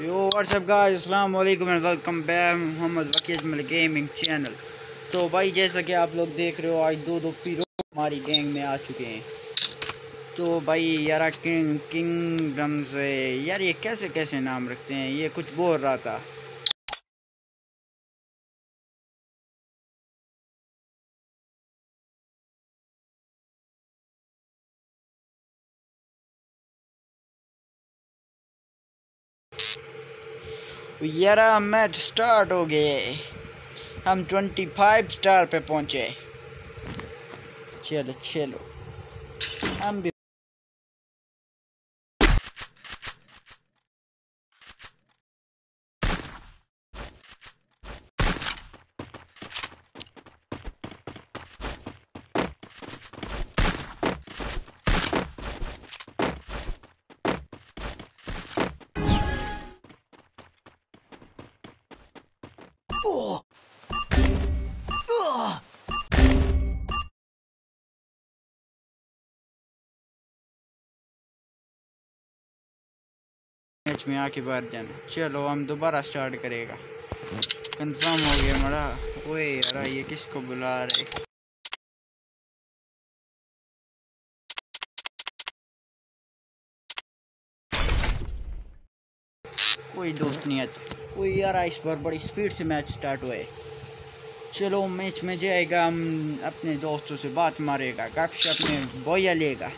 You what's app guys السلام علیکم and welcome back Muhammad وکیز مل گیمنگ چینل تو بھائی جیسا کہ آپ لوگ دیکھ رہے ہو آج دو دو پیرو ہماری گینگ میں آ چکے ہیں تو بھائی یارا کنگ کنگڈم سے یار یہ کیسے کیسے نام رکھتے ہیں یہ کچھ بول رہا تھا یرا میچ سٹارٹ ہو گئے۔ ہم ٹونٹی فائیو سٹار پہ پہنچے۔ چلو چلو۔ ہم بھی میچ میں آ کے باہر جانا۔ چلو، ہم دوبارہ سٹارٹ کرے گا۔ کنفرم ہو گیا مڑا اوے یار یہ کس کو بلا رہے؟ کوئی دوست نہیں آتا کوئی یار اس بار بڑی سپیڈ سے میچ سٹارٹ ہوئے۔ چلو میچ میں جائے گا۔ ہم اپنے دوستوں سے بات مارے گا، گپ شپ میں بویا لے گا۔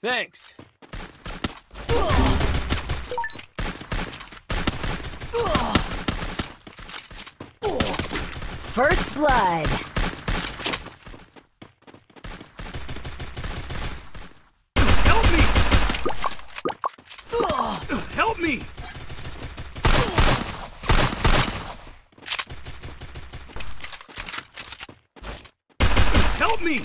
Thanks. First blood. Help me! Help me! Help me!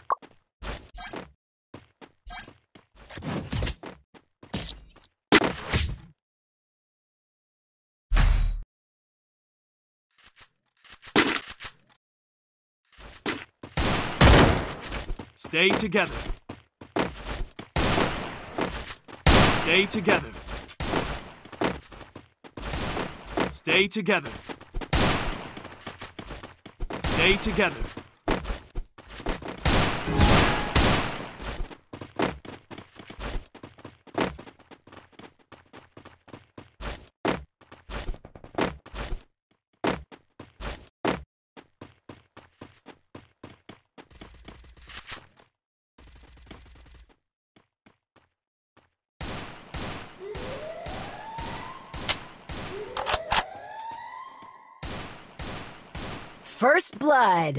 Stay together. Stay together. Stay together. Stay together. First blood.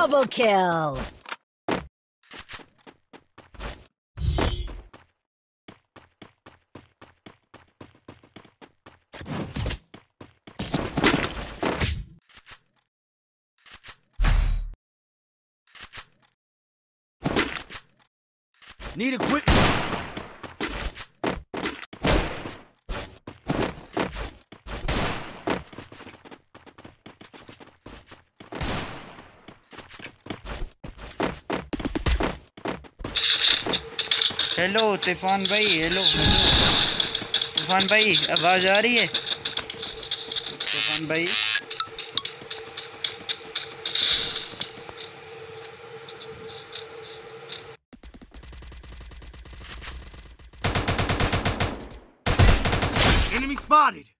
Double kill. Need equipment. Hello Toofan بھائی ہیلو طوفان بھائی آواز آ رہی ہے؟ طوفان بھائی. Enemy spotted!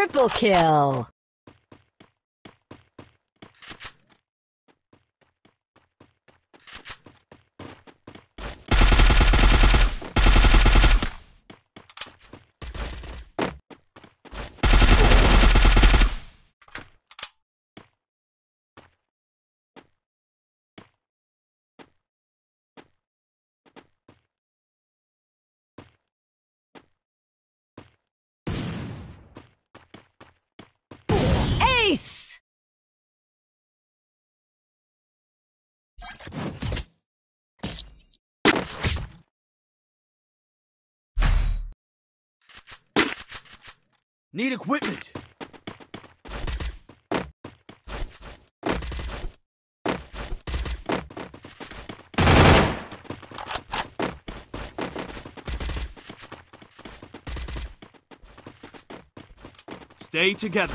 Triple kill. Need equipment. Stay together.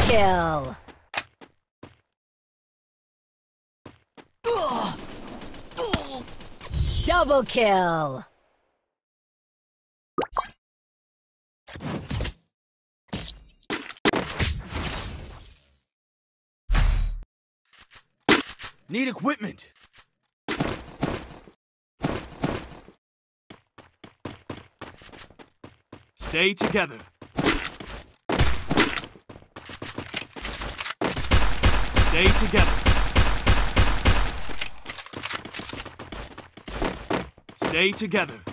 kill. Double kill. Need equipment. Stay together. Stay together. Stay together.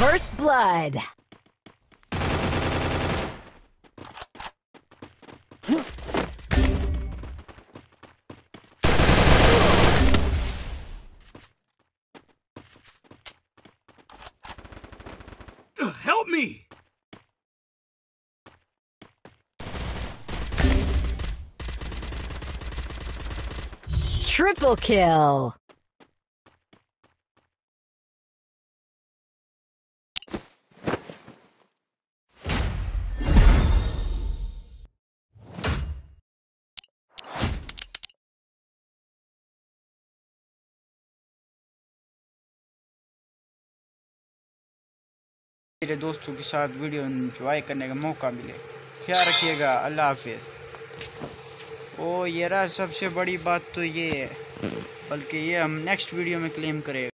First blood. Help me! Triple kill. میرے دوستوں کے ساتھ ویڈیو انجوائے کرنے کا موقع ملے۔ خیال رکھیے گا، اللہ حافظ۔ او یہ رہا، سب سے بڑی بات تو یہ ہے، بلکہ یہ ہم نیکسٹ ویڈیو میں کلیم کرے